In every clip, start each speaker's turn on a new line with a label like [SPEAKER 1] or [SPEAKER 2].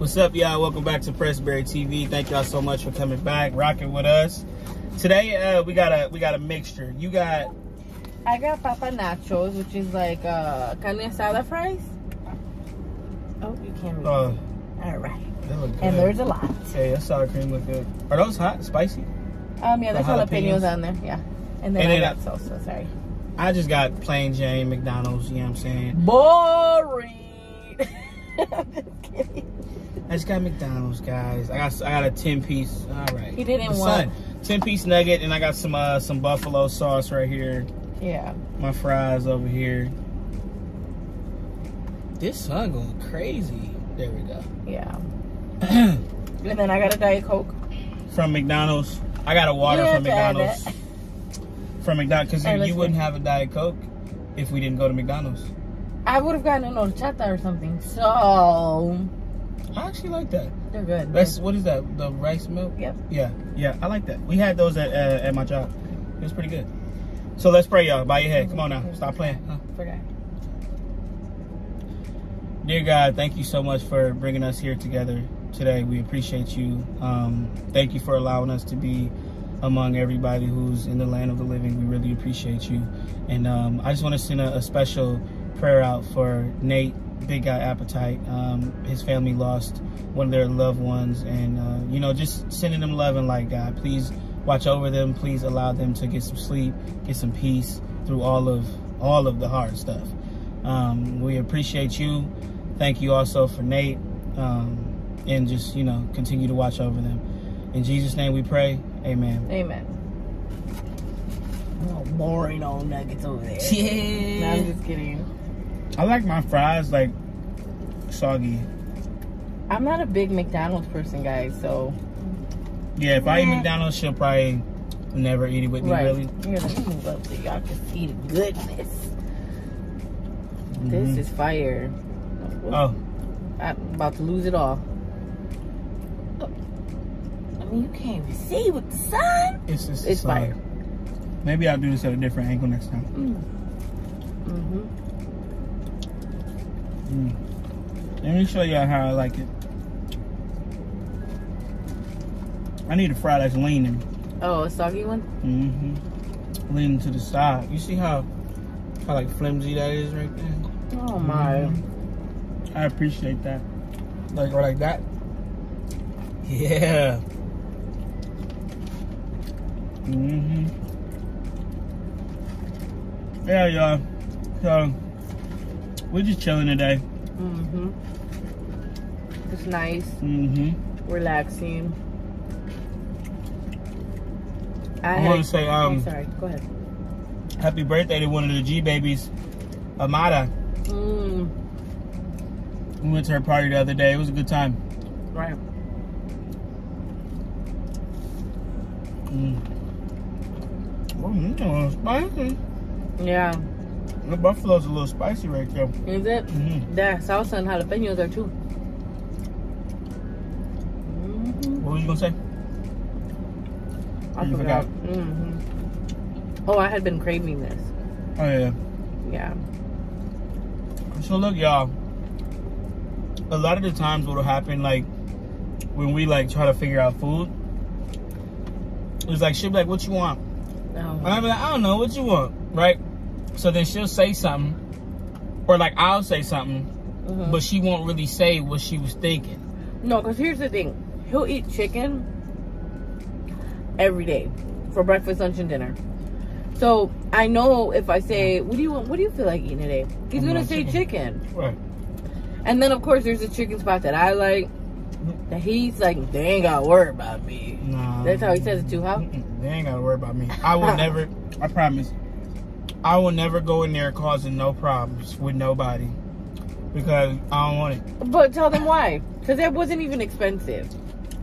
[SPEAKER 1] What's up, y'all? Welcome back to Presberry TV. Thank y'all so much for coming back, rocking with us. Today, uh, we got a we got a mixture. You got
[SPEAKER 2] I got papa nachos, which is like uh, carne asada fries. Oh, you can't read.
[SPEAKER 1] uh,
[SPEAKER 2] All right.
[SPEAKER 1] they look good.
[SPEAKER 2] And there's a lot.
[SPEAKER 1] hey, that sour cream look good. Are those hot, spicy?
[SPEAKER 2] Um, yeah, there's
[SPEAKER 1] The
[SPEAKER 2] jalapenos
[SPEAKER 1] jalapenos?
[SPEAKER 2] on there. Yeah. And then
[SPEAKER 1] And
[SPEAKER 2] I
[SPEAKER 1] then
[SPEAKER 2] got salsa. Sorry.
[SPEAKER 1] I just got plain Jane McDonald's. You know what I'm saying?
[SPEAKER 2] Boring. I'm just kidding.
[SPEAKER 1] I just got McDonald's, guys. I got I got a ten piece. All right.
[SPEAKER 2] He didn't want-
[SPEAKER 1] ten piece nugget, and I got some uh, some buffalo sauce right here.
[SPEAKER 2] Yeah.
[SPEAKER 1] My fries over here. This sun going crazy. There we go.
[SPEAKER 2] Yeah. and then I got a diet coke.
[SPEAKER 1] from McDonald's. I got a water from McDonald's. From McDonald's, because you wouldn't have a Diet Coke if we didn't go to McDonald's.
[SPEAKER 2] I would have gotten an horchata or something. So
[SPEAKER 1] I actually like that.
[SPEAKER 2] they're good.
[SPEAKER 1] That's what is that? The rice milk?
[SPEAKER 2] Yep.
[SPEAKER 1] Yeah, yeah, I like that. We had those at uh, at my job. It was pretty good. So let's pray, y'all. Bow your head. Come on now. Stop playing. Huh?
[SPEAKER 2] Forgot.
[SPEAKER 1] Dear God, thank you so much for bringing us here together today. We appreciate you. Um, thank you for allowing us to be among everybody who's in the land of the living. We really appreciate you. And um, I just want to send a, a special prayer out for Nate, Big Guy Appetite. Um, his family lost one of their loved ones, and uh, you know, just sending them love and light, God. Please watch over them. Please allow them to get some sleep, get some peace through all of all of the hard stuff. Um, we appreciate you. Thank you also for Nate, um, and just you know continue to watch over them. In Jesus' name we pray. Amen.
[SPEAKER 2] Amen. Oh, boring old nuggets over there. No, I'm just kidding.
[SPEAKER 1] I like my fries like soggy.
[SPEAKER 2] I'm not a big McDonald's person, guys. So
[SPEAKER 1] Yeah, if I eat McDonald's, she'll probably never eat it with me.
[SPEAKER 2] right,
[SPEAKER 1] Really.
[SPEAKER 2] you're like move up so y'all can see the goodness. This
[SPEAKER 1] Mhm.
[SPEAKER 2] is fire.
[SPEAKER 1] Oh,
[SPEAKER 2] I'm about to lose it all. I mean, you can't even see with the sun.
[SPEAKER 1] it's just
[SPEAKER 2] It's fire.
[SPEAKER 1] Maybe I'll do this at a different angle next time.
[SPEAKER 2] Mm-hmm.
[SPEAKER 1] Mm. Let me show y'all how I like it. I need a fry that's leaning.
[SPEAKER 2] Oh, a soggy one.
[SPEAKER 1] Mm-hmm. Leaning to the side. You see how how like flimsy that is right there?
[SPEAKER 2] Oh my.
[SPEAKER 1] I appreciate that. Like or like that. Yeah. Mm-hmm. Yeah, y'all. So we're just chilling today.
[SPEAKER 2] Mm-hmm. It's nice,
[SPEAKER 1] Mm-hmm.
[SPEAKER 2] relaxing. I,
[SPEAKER 1] I want to say um
[SPEAKER 2] sorry. Go ahead.
[SPEAKER 1] happy birthday to one of the G babies, Amada.
[SPEAKER 2] Mm,
[SPEAKER 1] We went to her party the other day. It was a good time.
[SPEAKER 2] right.
[SPEAKER 1] Mm. Oh, spicy.
[SPEAKER 2] Yeah.
[SPEAKER 1] The buffalo's a little spicy right there.
[SPEAKER 2] Is it?
[SPEAKER 1] Mm-hmm.
[SPEAKER 2] Yeah, salsa and jalapenos are too.
[SPEAKER 1] What were you gonna say?
[SPEAKER 2] I
[SPEAKER 1] You
[SPEAKER 2] forgot.
[SPEAKER 1] forgot.
[SPEAKER 2] Mm-hmm. Oh, I had been craving this.
[SPEAKER 1] Oh yeah.
[SPEAKER 2] Yeah.
[SPEAKER 1] So look, y'all. A lot of the times, what'll happen, like when we like try to figure out food, it's like she'll be like, "What you want?" And
[SPEAKER 2] Oh.
[SPEAKER 1] I'm like, "I don't know. What you want?" Right? So then she'll say something, or like I'll say something,
[SPEAKER 2] Mhm.
[SPEAKER 1] but she won't really say what she was thinking.
[SPEAKER 2] No, because here's the thing. He'll eat chicken every day for breakfast, lunch, and dinner. So I know if I say, "What do you want? What do you feel like eating today?" He's
[SPEAKER 1] I'm
[SPEAKER 2] gonna say
[SPEAKER 1] chicken.
[SPEAKER 2] chicken.
[SPEAKER 1] Right.
[SPEAKER 2] And then of course there's a chicken spot that I like. That he's like, they ain't gotta worry about me.
[SPEAKER 1] Nah.
[SPEAKER 2] That's how he says it too, huh?
[SPEAKER 1] They ain't gotta worry about me. I will never. I promise. I will never go in there causing no problems with nobody because I don't want it.
[SPEAKER 2] But tell them why. Because that wasn't even expensive.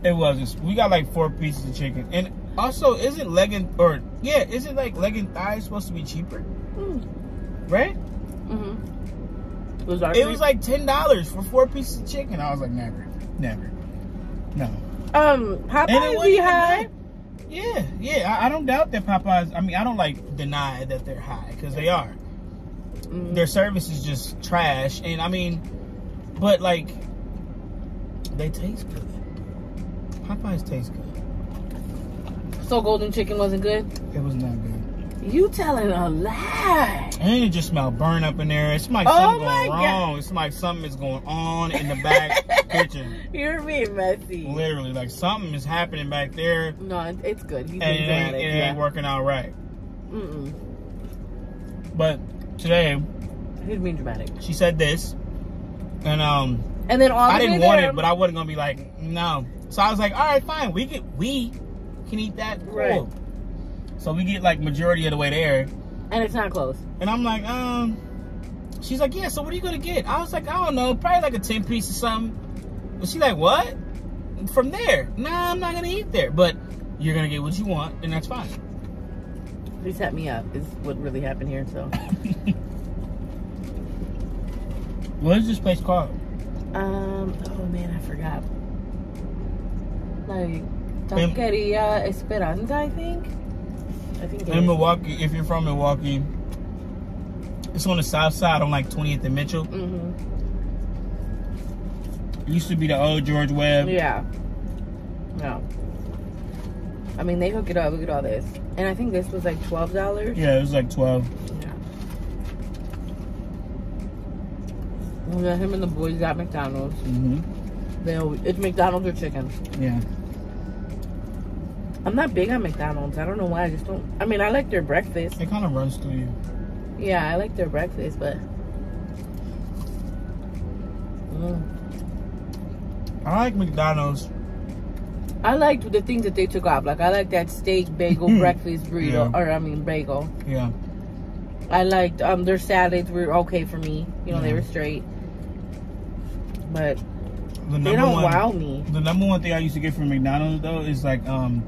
[SPEAKER 1] It wasn't. We got like four pieces of chicken, and also isn't leg and or yeah, isn't like leg and thigh supposed to be cheaper,
[SPEAKER 2] Mm.
[SPEAKER 1] right?
[SPEAKER 2] Mm-hmm. Was
[SPEAKER 1] It was like ten dollars for four pieces of chicken. I was like, never, never, no.
[SPEAKER 2] um Popeyes high.
[SPEAKER 1] bad. Yeah, yeah. I, I don't doubt that Popeyes. I mean, I don't like deny that they're high because they are.
[SPEAKER 2] Mm.
[SPEAKER 1] Their service is just trash, and I mean, but like, they taste good. Popeyes taste good.
[SPEAKER 2] So golden chicken wasn't good.
[SPEAKER 1] It was not good.
[SPEAKER 2] You telling a lie?
[SPEAKER 1] And it just smell burn up in there. It's like
[SPEAKER 2] Oh
[SPEAKER 1] something
[SPEAKER 2] my
[SPEAKER 1] going
[SPEAKER 2] God.
[SPEAKER 1] wrong. It's like something is going on in the back kitchen.
[SPEAKER 2] You're being messy.
[SPEAKER 1] Literally, like something is happening back there,
[SPEAKER 2] No, it's good. He's
[SPEAKER 1] and it ain't,
[SPEAKER 2] dramatic.
[SPEAKER 1] it
[SPEAKER 2] yeah.
[SPEAKER 1] ain't working out right.
[SPEAKER 2] Mm-mm.
[SPEAKER 1] But today,
[SPEAKER 2] He's being dramatic.
[SPEAKER 1] she said this, and um,
[SPEAKER 2] And then all
[SPEAKER 1] I didn't want
[SPEAKER 2] there,
[SPEAKER 1] it, but I wasn't gonna be like, no. So I was like, all right, fine, we can we can eat that. Cool. So we get like majority of the way there,
[SPEAKER 2] and it's not close.
[SPEAKER 1] and I'm like, um, she's like, yeah. So what are you gonna get? I was like, I don't know, probably like a ten piece or something. But she's like, what? From there? Nah, I'm not gonna eat there, but you're gonna get what you want, and that's fine.
[SPEAKER 2] He set me up. Is what really happened here. So,
[SPEAKER 1] What is this place called?
[SPEAKER 2] um, oh man, I forgot. Like Taqueria Esperanza, I think. I think
[SPEAKER 1] In. Milwaukee, if you're from Milwaukee, it's on the south side on like 20th and Mitchell.
[SPEAKER 2] Mhm.
[SPEAKER 1] It used to be the old George Webb.
[SPEAKER 2] Yeah. No. I mean, they hook it up. Look at all this, and I think this was like twelve dollars.
[SPEAKER 1] Yeah, it was like 12.
[SPEAKER 2] Yeah. We got him and the boys got McDonald's.
[SPEAKER 1] Mm-hmm.
[SPEAKER 2] They always, it's McDonald's or chicken.
[SPEAKER 1] Yeah.
[SPEAKER 2] I'm not big on McDonald's. I don't know why. I just don't. I mean, I like their breakfast.
[SPEAKER 1] It kind of runs through you.
[SPEAKER 2] Yeah, I like their breakfast, but. Mm.
[SPEAKER 1] I like McDonald's.
[SPEAKER 2] I liked the things that they took off. Like I like that steak bagel breakfast burrito,
[SPEAKER 1] Yeah.
[SPEAKER 2] or I mean bagel.
[SPEAKER 1] Yeah.
[SPEAKER 2] I liked um their salads were okay for me. You know, they were straight. But
[SPEAKER 1] The
[SPEAKER 2] they
[SPEAKER 1] number
[SPEAKER 2] don't
[SPEAKER 1] one,
[SPEAKER 2] wow me.
[SPEAKER 1] The number one thing I used to get from McDonald's though is like um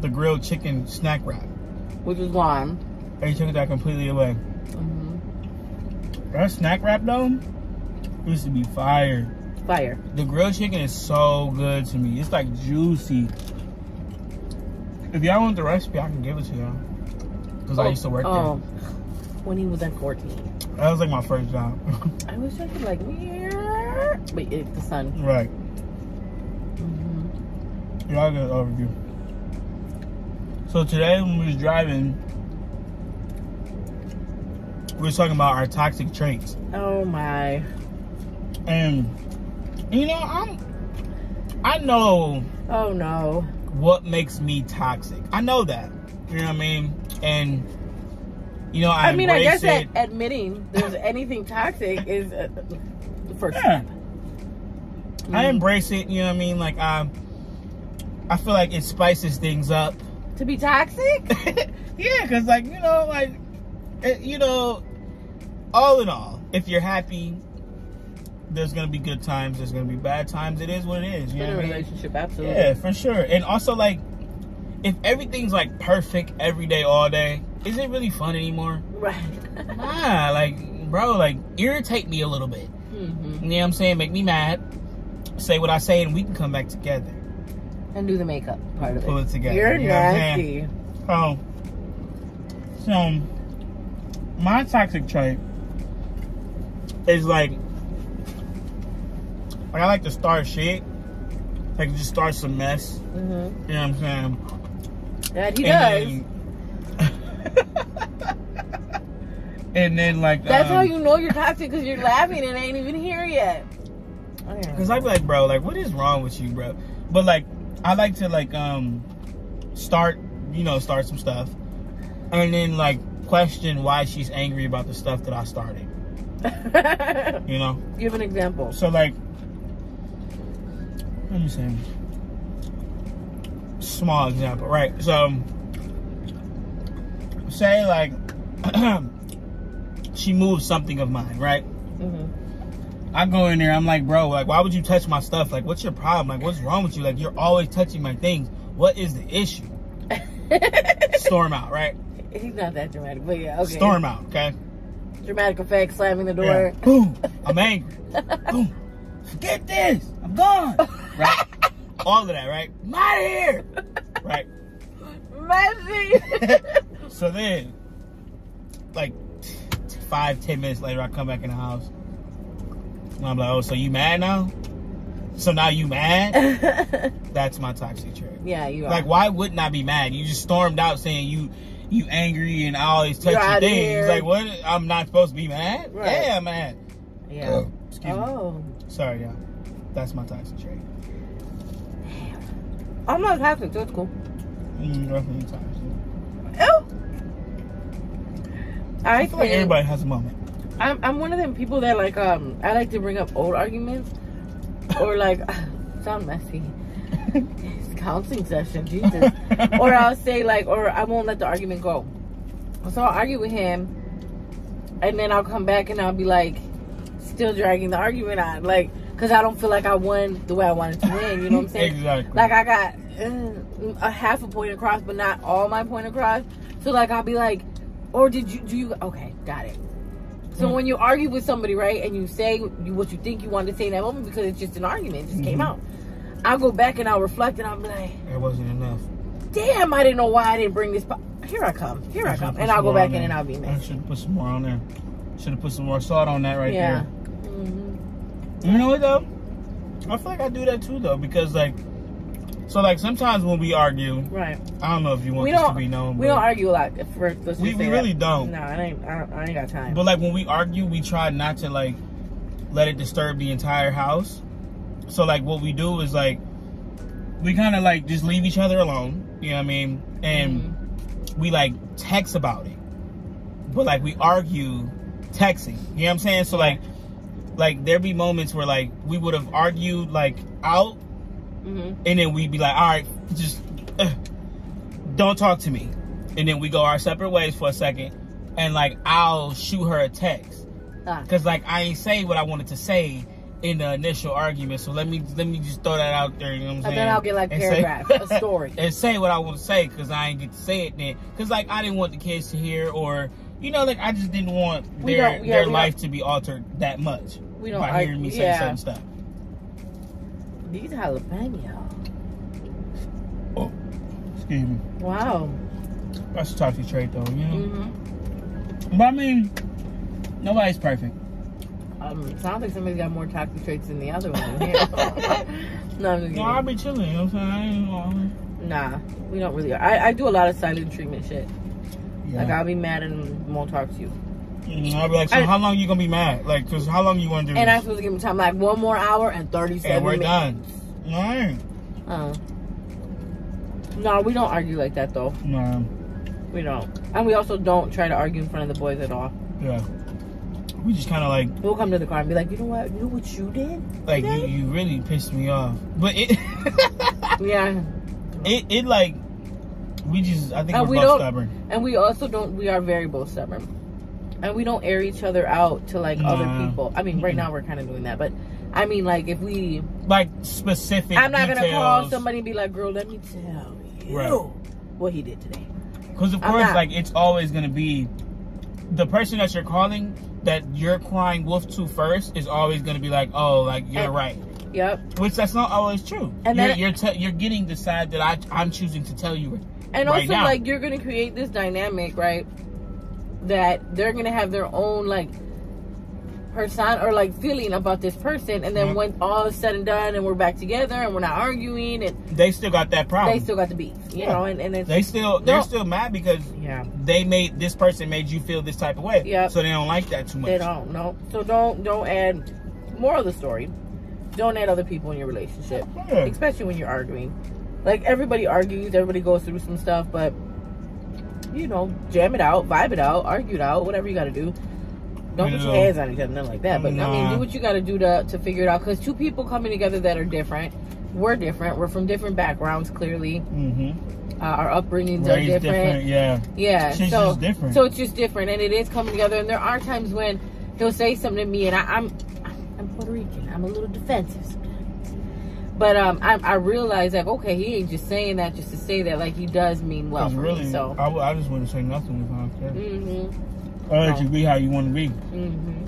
[SPEAKER 1] the grilled chicken snack wrap.
[SPEAKER 2] Which was gone.
[SPEAKER 1] They took that completely away.
[SPEAKER 2] hmm
[SPEAKER 1] That snack wrap though used to be fire.
[SPEAKER 2] Fire.
[SPEAKER 1] The grilled chicken is so good to me. It's like juicy. If y'all want the recipe, I can give it to y'all. Cause I used to work
[SPEAKER 2] oh, When he was like 14.
[SPEAKER 1] That was like my first job.
[SPEAKER 2] I was just like, yeah. Wait, it's the sun.
[SPEAKER 1] right.
[SPEAKER 2] hmm
[SPEAKER 1] Y'all get an overview. So today when we was driving, we was talking about our toxic traits.
[SPEAKER 2] Oh my.
[SPEAKER 1] And you know, I'm I know
[SPEAKER 2] Oh no.
[SPEAKER 1] what makes me toxic. I know that. You know what I mean? And you know, I,
[SPEAKER 2] I, mean, I guess
[SPEAKER 1] it.
[SPEAKER 2] that admitting there's anything toxic is uh, the first
[SPEAKER 1] Yeah.
[SPEAKER 2] step.
[SPEAKER 1] I embrace it, you know what I mean? Like um I feel like it spices things up.
[SPEAKER 2] To be toxic?
[SPEAKER 1] yeah, cuz like, you know, like it, you know, all in all, if you're happy, there's going to be good times, there's going to be bad times. It is what it is, you
[SPEAKER 2] In
[SPEAKER 1] know
[SPEAKER 2] a
[SPEAKER 1] I mean?
[SPEAKER 2] relationship, absolutely.
[SPEAKER 1] Yeah, for sure. And also, like, if everything's like perfect every day, all day, is it really fun anymore?
[SPEAKER 2] Right.
[SPEAKER 1] Nah, like, bro, like, irritate me a little bit.
[SPEAKER 2] hmm
[SPEAKER 1] You know what I'm saying? Make me mad. Say what I say, and we can come back together.
[SPEAKER 2] And do the makeup part of it.
[SPEAKER 1] Pull it together.
[SPEAKER 2] You're
[SPEAKER 1] You
[SPEAKER 2] nasty.
[SPEAKER 1] Oh, so my toxic trait is like, like I like to start shit, like just start some mess.
[SPEAKER 2] hmm
[SPEAKER 1] You know what I'm saying?
[SPEAKER 2] That he does.
[SPEAKER 1] then, and then like
[SPEAKER 2] That's
[SPEAKER 1] um,
[SPEAKER 2] how you know you're toxic because you're laughing and ain't even here yet. Okay.
[SPEAKER 1] Cause I be like, bro, like, what is wrong with you, bro? But like, I like to like um start, you know, start some stuff, and then like question why she's angry about the stuff that I started. You know,
[SPEAKER 2] Give an example.
[SPEAKER 1] so like, let me see. Small example, right? So, say like she moves something of mine, right?
[SPEAKER 2] hmm
[SPEAKER 1] I go in there, I'm like, bro, like, why would you touch my stuff? Like, what's your problem? Like, what's wrong with you? Like, you're always touching my things. What is the issue? Storm out, right?
[SPEAKER 2] He's not that dramatic, but yeah, okay.
[SPEAKER 1] Storm out, okay?
[SPEAKER 2] Dramatic effect, slamming the
[SPEAKER 1] Yeah.
[SPEAKER 2] door.
[SPEAKER 1] Boom. I'm angry. Boom. Forget this. I'm gone. Right? All of that, right? I'm out of here. Right?
[SPEAKER 2] Messy.
[SPEAKER 1] So then, like, five, ten minutes later, I come back in the house. And I'm like, oh, so you mad now? So now you mad? That's my toxic trait.
[SPEAKER 2] yeah, you are.
[SPEAKER 1] Like, why wouldn't I be mad? You just stormed out saying you you angry and all these touchy things. Like, what? I'm not supposed to be mad?
[SPEAKER 2] Right.
[SPEAKER 1] Yeah, mad.
[SPEAKER 2] yeah.
[SPEAKER 1] Oh, excuse me.
[SPEAKER 2] Oh,
[SPEAKER 1] Sorry, y'all. That's my toxic trait.
[SPEAKER 2] I'm not toxic, so it's cool.
[SPEAKER 1] Mm, definitely toxic.
[SPEAKER 2] Ew. I,
[SPEAKER 1] I feel like everybody has a moment.
[SPEAKER 2] I'm I'm one of them people that like um I like to bring up old arguments or like sound messy. Counseling session, Jesus. or I'll say like or I won't let the argument go. So I'll argue with him and then I'll come back and I'll be like still dragging the argument on like cuz I don't feel like I won the way I wanted to win, you know what I'm saying?
[SPEAKER 1] exactly.
[SPEAKER 2] Like I got uh, a half a point across, but not all my point across. So like I'll be like, or did you do you? Okay, got it. So when you argue with somebody, right, and you say you, what you think you wanted to say in that moment because it's just an argument, it just came
[SPEAKER 1] Mhm.
[SPEAKER 2] out. I'll go back and I'll reflect and I'm like,
[SPEAKER 1] it wasn't enough.
[SPEAKER 2] damn, I didn't know why I didn't bring this. Po- Here I come, here I
[SPEAKER 1] should've
[SPEAKER 2] come, and I'll go back in and. I'll be
[SPEAKER 1] I
[SPEAKER 2] mad.
[SPEAKER 1] should have put some more on there. Should have put some more salt on that right
[SPEAKER 2] Yeah.
[SPEAKER 1] there.
[SPEAKER 2] hmm
[SPEAKER 1] You know what though? I feel like I do that too though because like, so like sometimes when we argue,
[SPEAKER 2] Right.
[SPEAKER 1] I don't know if you want
[SPEAKER 2] We
[SPEAKER 1] this to be known,
[SPEAKER 2] We don't argue a lot. For,
[SPEAKER 1] We- we
[SPEAKER 2] that.
[SPEAKER 1] really don't.
[SPEAKER 2] No, I ain't. I, don't, I ain't got time.
[SPEAKER 1] but like when we argue, we try not to like let it disturb the entire house. So like what we do is like we kind of like just leave each other alone. You know what I mean? And
[SPEAKER 2] Mhm.
[SPEAKER 1] we like text about it, but like we argue texting. You know what I'm saying? So like, like there be moments where like we would have argued like out,
[SPEAKER 2] Mhm.
[SPEAKER 1] and then we'd be like, all right, just uh, don't talk to me, and then we go our separate ways for a second, and like I'll shoot her a text
[SPEAKER 2] Ah.
[SPEAKER 1] because like I ain't say what I wanted to say in the initial argument. So let me let me just throw that out there. You know what I'm
[SPEAKER 2] And
[SPEAKER 1] saying?
[SPEAKER 2] then I'll get like
[SPEAKER 1] And say-
[SPEAKER 2] a story.
[SPEAKER 1] and say what I want to say because I ain't get to say it then. Because like I didn't want the kids to hear, or you know, like I just didn't want their
[SPEAKER 2] yeah,
[SPEAKER 1] their life to be altered that much
[SPEAKER 2] We don't
[SPEAKER 1] by
[SPEAKER 2] argue-
[SPEAKER 1] hearing me say
[SPEAKER 2] yeah.
[SPEAKER 1] certain stuff.
[SPEAKER 2] These jalapeno.
[SPEAKER 1] Oh, excuse me.
[SPEAKER 2] Wow.
[SPEAKER 1] That's a toxic trait, though. You know,
[SPEAKER 2] hmm
[SPEAKER 1] but I mean, nobody's perfect.
[SPEAKER 2] Um, sounds like somebody's got more toxic traits than the other one. here. no,
[SPEAKER 1] No, I'll be chilling. You know what I'm saying? I ain't,
[SPEAKER 2] Nah, we don't really. I, I do a lot of silent treatment shit.
[SPEAKER 1] yeah.
[SPEAKER 2] Like I'll be mad and won't talk to you.
[SPEAKER 1] Mm, I'll be like, so
[SPEAKER 2] I-
[SPEAKER 1] how long you gonna be mad? Like, cause how long you want to do
[SPEAKER 2] And
[SPEAKER 1] this?
[SPEAKER 2] supposed to give him time like one more hour and thirty-seven
[SPEAKER 1] And we're
[SPEAKER 2] minutes.
[SPEAKER 1] done. All right.
[SPEAKER 2] Uh, no, we don't argue like that though.
[SPEAKER 1] No.
[SPEAKER 2] We don't, and we also don't try to argue in front of the boys at all.
[SPEAKER 1] Yeah. We just kind of like,
[SPEAKER 2] We'll come to the car and be like, you know what? You know what you did?
[SPEAKER 1] like you,
[SPEAKER 2] today?"
[SPEAKER 1] you really pissed me off. But it,
[SPEAKER 2] Yeah,
[SPEAKER 1] it, it like, we just, I think
[SPEAKER 2] And
[SPEAKER 1] we're
[SPEAKER 2] we
[SPEAKER 1] both
[SPEAKER 2] don't-
[SPEAKER 1] stubborn.
[SPEAKER 2] and we also don't. We are very both stubborn, and we don't air each other out to like other people. I mean, right now we're kind of doing that, but I mean, like if we,
[SPEAKER 1] Like specific.
[SPEAKER 2] I'm not gonna call somebody and be like, "Girl, let me tell you
[SPEAKER 1] Right.
[SPEAKER 2] what he did today."
[SPEAKER 1] Because of
[SPEAKER 2] I'm
[SPEAKER 1] course,
[SPEAKER 2] not.
[SPEAKER 1] like it's always gonna be the person that you're calling that you're crying wolf to first is always gonna be like, oh, like you're
[SPEAKER 2] And-
[SPEAKER 1] right.
[SPEAKER 2] Yep.
[SPEAKER 1] Which that's not always true.
[SPEAKER 2] And
[SPEAKER 1] you're
[SPEAKER 2] then-
[SPEAKER 1] you're, te- you're getting the side that I I'm choosing to tell you.
[SPEAKER 2] And
[SPEAKER 1] right
[SPEAKER 2] also,
[SPEAKER 1] now.
[SPEAKER 2] like, you're gonna create this dynamic, right? That they're gonna have their own like person or like feeling about this person, and then
[SPEAKER 1] Mhm.
[SPEAKER 2] when all is said and done, and we're back together, and we're not arguing, and
[SPEAKER 1] They still got that problem.
[SPEAKER 2] they still got the beef, you
[SPEAKER 1] Yeah.
[SPEAKER 2] know, and, and it's
[SPEAKER 1] They still they're
[SPEAKER 2] No.
[SPEAKER 1] still mad because
[SPEAKER 2] yeah.
[SPEAKER 1] they made this person made you feel this type of way.
[SPEAKER 2] Yep.
[SPEAKER 1] So they don't like that too much.
[SPEAKER 2] They don't no. So don't don't add more of the story. Don't add other people in your relationship,
[SPEAKER 1] Yeah.
[SPEAKER 2] especially when you're arguing. Like everybody argues, everybody goes through some stuff, but you know, jam it out, vibe it out, argue it out, whatever you got to do. Don't put your hands on each other, nothing like that. But I mean, do what you got to do to to figure it out. Because two people coming together that are different, we're different. We're from different backgrounds. Clearly,
[SPEAKER 1] Mm-hmm.
[SPEAKER 2] uh, our upbringings are different.
[SPEAKER 1] different. Yeah.
[SPEAKER 2] Yeah, so
[SPEAKER 1] just different.
[SPEAKER 2] so it's just different, and it is coming together. And there are times when he'll say something to me, and I, I'm I'm Puerto Rican. I'm a little defensive but um, I, I realize like okay, he ain't just saying that just to say that. Like he does mean well for
[SPEAKER 1] really,
[SPEAKER 2] me. So.
[SPEAKER 1] I, w- I just wouldn't say nothing if I don't care.
[SPEAKER 2] Mhm.
[SPEAKER 1] I let
[SPEAKER 2] No.
[SPEAKER 1] you be how you want to be.
[SPEAKER 2] Mm-hmm.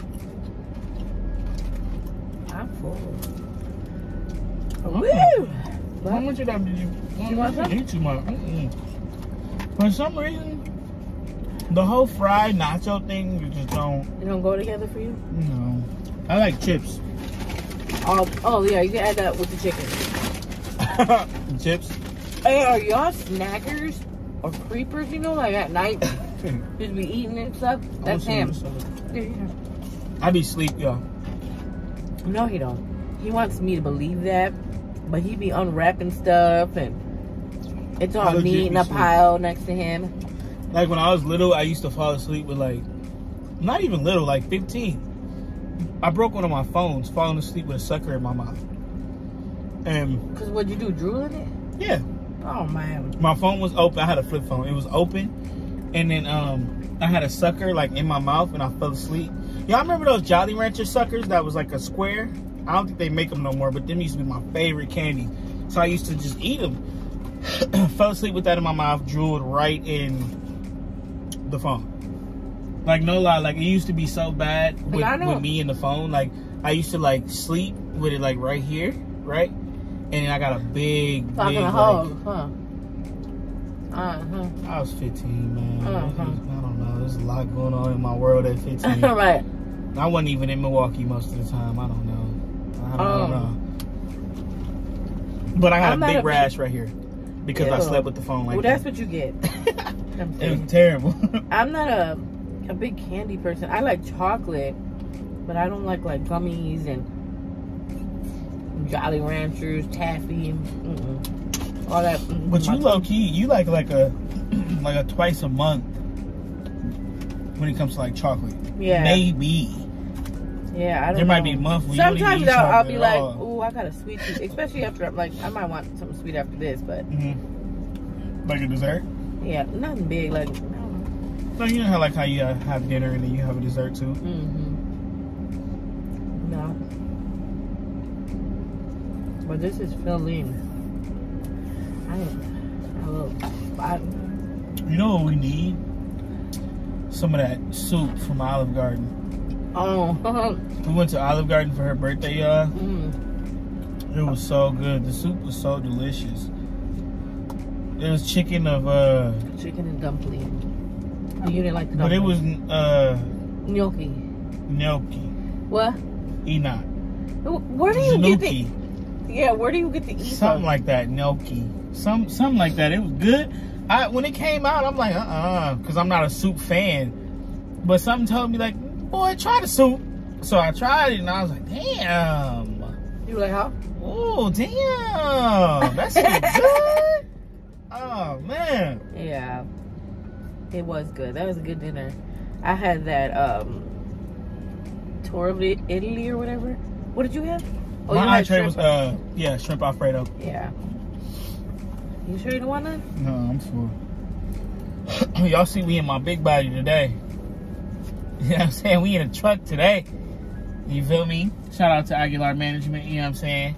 [SPEAKER 2] I'm full. Woo!
[SPEAKER 1] How much of that did you?
[SPEAKER 2] You want some?
[SPEAKER 1] Eat too much. Mm-mm. For some reason, the whole fried nacho thing, you just don't.
[SPEAKER 2] It don't go together for you.
[SPEAKER 1] Know, I like chips.
[SPEAKER 2] Oh, oh yeah, you can add that with the chicken.
[SPEAKER 1] Chips.
[SPEAKER 2] Hey, are y'all snackers or creepers? You know, like at night, just be eating and stuff. That's him.
[SPEAKER 1] I be sleep, y'all.
[SPEAKER 2] No, he don't. He wants me to believe that, but he be unwrapping stuff and it's all neat in a
[SPEAKER 1] sleep.
[SPEAKER 2] pile next to him.
[SPEAKER 1] Like when I was little, I used to fall asleep with like, not even little, like 15. I broke one of my phones, falling asleep with a sucker in my mouth. And
[SPEAKER 2] Cause what you do, drool in it?
[SPEAKER 1] yeah,
[SPEAKER 2] Oh man.
[SPEAKER 1] my phone was open. I had a flip phone. It was open, and then um, I had a sucker like in my mouth, and I fell asleep. Y'all remember those Jolly Rancher suckers that was like a square? I don't think they make them no more, but them used to be my favorite candy. So I used to just eat them. fell asleep with that in my mouth, drooled right in the phone. Like no lie, like it used to be so bad with,
[SPEAKER 2] I
[SPEAKER 1] with me and the phone. Like I used to like sleep with it like right here, right? And then I got a big,
[SPEAKER 2] Fucking
[SPEAKER 1] big
[SPEAKER 2] a
[SPEAKER 1] like,
[SPEAKER 2] hole, huh? Uh-huh.
[SPEAKER 1] I was 15, man.
[SPEAKER 2] Uh-huh.
[SPEAKER 1] I don't know. There's a lot going on in my world at 15.
[SPEAKER 2] right.
[SPEAKER 1] I wasn't even in Milwaukee most of the time. I don't know. I don't, I don't
[SPEAKER 2] Um,
[SPEAKER 1] know. But I had
[SPEAKER 2] I'm
[SPEAKER 1] a big
[SPEAKER 2] a big-
[SPEAKER 1] rash right here because I slept with the phone like
[SPEAKER 2] well, that's what you get.
[SPEAKER 1] It was terrible.
[SPEAKER 2] I'm not a a big candy person. I like chocolate, but I don't like like gummies and Jolly Ranchers, taffy, and mm-mm. all that. mm,
[SPEAKER 1] but you low key, you like like a like a twice a month when it comes to like chocolate.
[SPEAKER 2] Yeah.
[SPEAKER 1] Maybe.
[SPEAKER 2] Yeah, I don't
[SPEAKER 1] There might be a month you don't even
[SPEAKER 2] Sometimes I'll, I'll be like. "Ooh, I got a sweet tooth," especially after I'm like, I might want something sweet after this, but
[SPEAKER 1] hmm Like a dessert.
[SPEAKER 2] yeah, nothing big. Like, no.
[SPEAKER 1] You know how like how you uh, have dinner and then you have a dessert too.
[SPEAKER 2] Mm-hmm. No. But this is filling. I am. I will. I,
[SPEAKER 1] You know what we need? Some of that soup from Olive Garden.
[SPEAKER 2] oh.
[SPEAKER 1] We went to Olive Garden for her birthday, y'all.
[SPEAKER 2] mm.
[SPEAKER 1] It was so good. The soup was so delicious. It was chicken of uh,
[SPEAKER 2] Chicken and dumpling. Oh, you didn't like the
[SPEAKER 1] but it was uh,
[SPEAKER 2] gnocchi.
[SPEAKER 1] gnocchi,
[SPEAKER 2] What?
[SPEAKER 1] enoch,
[SPEAKER 2] Where do you get the?
[SPEAKER 1] Zanuki,
[SPEAKER 2] Yeah, where do you get the eat
[SPEAKER 1] something
[SPEAKER 2] from?
[SPEAKER 1] like that. Gnocchi, some something like that. It was good. I when it came out, I'm like, uh, uh because I'm not a soup fan. But something told me like, boy, try the soup. So I tried it, and I was like, damn.
[SPEAKER 2] You were like, how?
[SPEAKER 1] Oh, damn. That's good. Oh, man.
[SPEAKER 2] Yeah, it was good. That was a good dinner. I had that um tour of Italy or whatever. What did you have? Oh,
[SPEAKER 1] My
[SPEAKER 2] had
[SPEAKER 1] entree
[SPEAKER 2] shrimp.
[SPEAKER 1] was, uh, yeah, shrimp Alfredo.
[SPEAKER 2] Yeah. You sure you don't want none?
[SPEAKER 1] No, I'm full. Y'all see we in my big body today. You know what I'm saying? We in a truck today. You feel me? Shout out to Aguilar Management, you know what I'm saying?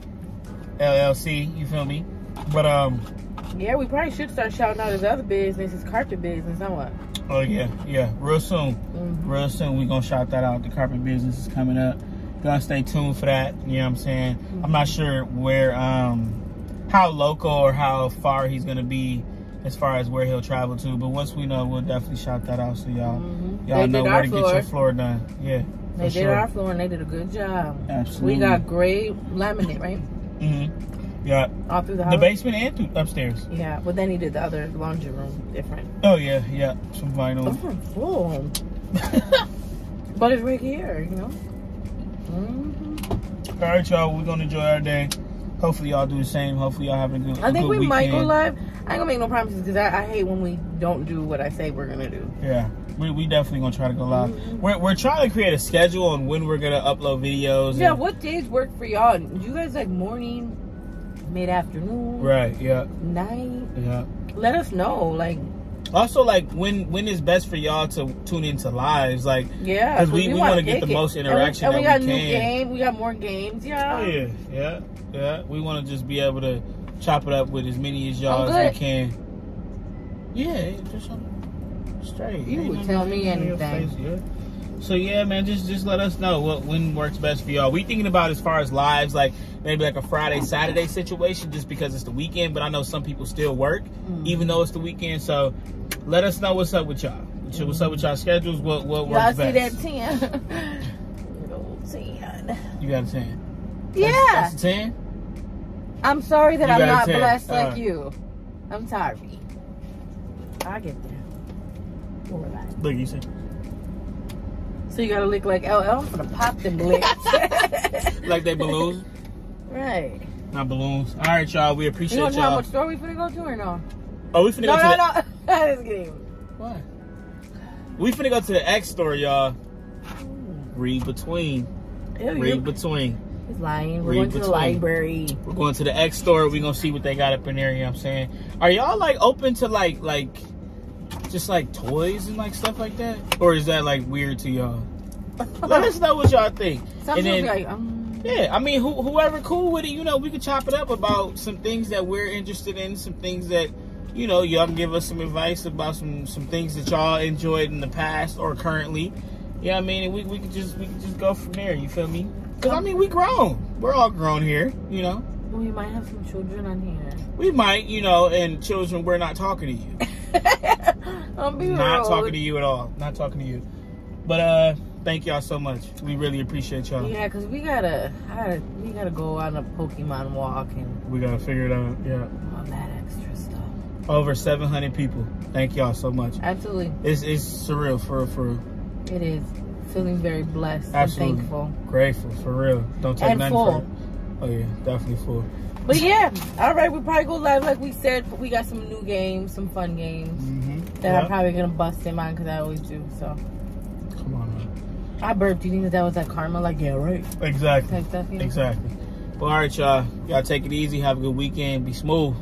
[SPEAKER 1] LLC, you feel me? But, um,
[SPEAKER 2] Yeah, we probably should start shouting out his other business, his carpet business, somewhat.
[SPEAKER 1] oh, yeah, yeah, real soon.
[SPEAKER 2] Mm-hmm.
[SPEAKER 1] Real soon, we gonna shout that out. The carpet business is coming up. Gonna stay tuned for that. You know what I'm saying? I'm not sure where, um, how local or how far he's gonna be as far as where he'll travel to. But once we know, we'll definitely shout that out so y'all
[SPEAKER 2] Mhm.
[SPEAKER 1] y'all
[SPEAKER 2] They
[SPEAKER 1] know where to get your floor done. Yeah,
[SPEAKER 2] They did
[SPEAKER 1] sure.
[SPEAKER 2] our floor and they did a good job.
[SPEAKER 1] Absolutely.
[SPEAKER 2] We got great laminate, right?
[SPEAKER 1] hmm Yeah,
[SPEAKER 2] All through the house.
[SPEAKER 1] the basement and through upstairs.
[SPEAKER 2] Yeah, but then he did the other laundry room different.
[SPEAKER 1] Oh yeah, yeah, some
[SPEAKER 2] Oh,
[SPEAKER 1] vinyl.
[SPEAKER 2] I'm full. But it's right here, you know? hmm
[SPEAKER 1] All right, y'all. We're gonna enjoy our day. Hopefully, y'all do the same. Hopefully, y'all have a good.
[SPEAKER 2] I think
[SPEAKER 1] good
[SPEAKER 2] we might go live. I ain't gonna make no promises because I, I hate when we don't do what I say we're gonna do.
[SPEAKER 1] Yeah, we, we definitely gonna try to go live.
[SPEAKER 2] Mhm.
[SPEAKER 1] We're, we're trying to create a schedule on when we're gonna upload videos.
[SPEAKER 2] Yeah, what days work for y'all? Do you guys like morning, mid afternoon,
[SPEAKER 1] Right. Yeah.
[SPEAKER 2] night?
[SPEAKER 1] Yeah.
[SPEAKER 2] Let us know. Like,
[SPEAKER 1] Also, like when when is best for y'all to tune into lives? Like,
[SPEAKER 2] yeah,
[SPEAKER 1] because we- we
[SPEAKER 2] wanna
[SPEAKER 1] wanna get the
[SPEAKER 2] it.
[SPEAKER 1] most
[SPEAKER 2] And we-
[SPEAKER 1] interaction
[SPEAKER 2] And we, got
[SPEAKER 1] we
[SPEAKER 2] new
[SPEAKER 1] can.
[SPEAKER 2] game. We got more games. Yeah.
[SPEAKER 1] oh yeah, yeah, yeah. We want to just be able to chop it up with as many as y'all as we can. Yeah, just straight.
[SPEAKER 2] You would tell me anything.
[SPEAKER 1] face, yeah. So yeah, man, just just let us know what when works best for y'all. We thinking about as far as lives, like maybe like a Friday Saturday situation, just because it's the weekend. But I know some people still work,
[SPEAKER 2] Mm.
[SPEAKER 1] even though it's the weekend. So let us know what's up with y'all. What's what's up with y'all schedules? What what
[SPEAKER 2] Y'all
[SPEAKER 1] works
[SPEAKER 2] see
[SPEAKER 1] best?
[SPEAKER 2] that ten? Ten.
[SPEAKER 1] You got a ten.
[SPEAKER 2] Yeah.
[SPEAKER 1] That's, that's a 10?
[SPEAKER 2] I'm sorry that
[SPEAKER 1] You
[SPEAKER 2] I'm not
[SPEAKER 1] 10.
[SPEAKER 2] blessed like you. I'm sorry. I get there. Don't worry about it.
[SPEAKER 1] Look, you see.
[SPEAKER 2] So you gotta lick like LL. I'm gonna pop them licks.
[SPEAKER 1] Like they balloons?
[SPEAKER 2] right.
[SPEAKER 1] Not balloons. All right, y'all. We appreciate
[SPEAKER 2] You
[SPEAKER 1] appreciate
[SPEAKER 2] know how
[SPEAKER 1] y'all.
[SPEAKER 2] much store we finna go to or no?
[SPEAKER 1] Oh, we finna
[SPEAKER 2] No,
[SPEAKER 1] go to
[SPEAKER 2] no,
[SPEAKER 1] the...
[SPEAKER 2] no. I just kidding.
[SPEAKER 1] What? We finna go to the X store, y'all. Read between.
[SPEAKER 2] Ew,
[SPEAKER 1] Read between.
[SPEAKER 2] He's lying. We're
[SPEAKER 1] Read
[SPEAKER 2] going to the
[SPEAKER 1] between.
[SPEAKER 2] library.
[SPEAKER 1] We're going to the X store. We're gonna see what they got up in there. You know what I'm saying? Are y'all like open to like like just like toys and like stuff like that, or is that like weird to y'all? Let us know what y'all think. And then,
[SPEAKER 2] like, um,
[SPEAKER 1] yeah, I mean, who, whoever cool with it, you know, we could chop it up about some things that we're interested in, some things that, you know, y'all can give us some advice about some some things that y'all enjoyed in the past or currently. Yeah, I mean, we, we could just we could just go from there. You feel me? Because I mean, we grown. We're all grown here. You know,
[SPEAKER 2] we might have some children on here.
[SPEAKER 1] we might, you know, and children, we're not talking to you. Not
[SPEAKER 2] rude.
[SPEAKER 1] talking to you at all. Not talking to you. But uh, thank y'all so much. We really appreciate y'all.
[SPEAKER 2] Yeah, cause we gotta, gotta, we gotta go on a Pokemon walk and
[SPEAKER 1] We gotta figure it out. Yeah.
[SPEAKER 2] all that extra stuff.
[SPEAKER 1] Over 700 people. Thank y'all so much.
[SPEAKER 2] Absolutely,
[SPEAKER 1] It's it's surreal for for
[SPEAKER 2] it is. Feeling very blessed
[SPEAKER 1] Absolutely.
[SPEAKER 2] and thankful.
[SPEAKER 1] grateful for real. Don't take
[SPEAKER 2] And
[SPEAKER 1] nothing
[SPEAKER 2] full.
[SPEAKER 1] for it. Oh yeah, definitely full.
[SPEAKER 2] But yeah, all right, we probably go live like we said. We got some new games, some fun games
[SPEAKER 1] Mm-hmm.
[SPEAKER 2] that I'm probably gonna bust in mine because I always do. So
[SPEAKER 1] Come on. Man.
[SPEAKER 2] I burped. Do you think that that was like karma? Like yeah, right.
[SPEAKER 1] Exactly.
[SPEAKER 2] Type stuff. You know?
[SPEAKER 1] Exactly. Well, all right, y'all. Y'all take it easy. Have a good weekend. Be smooth.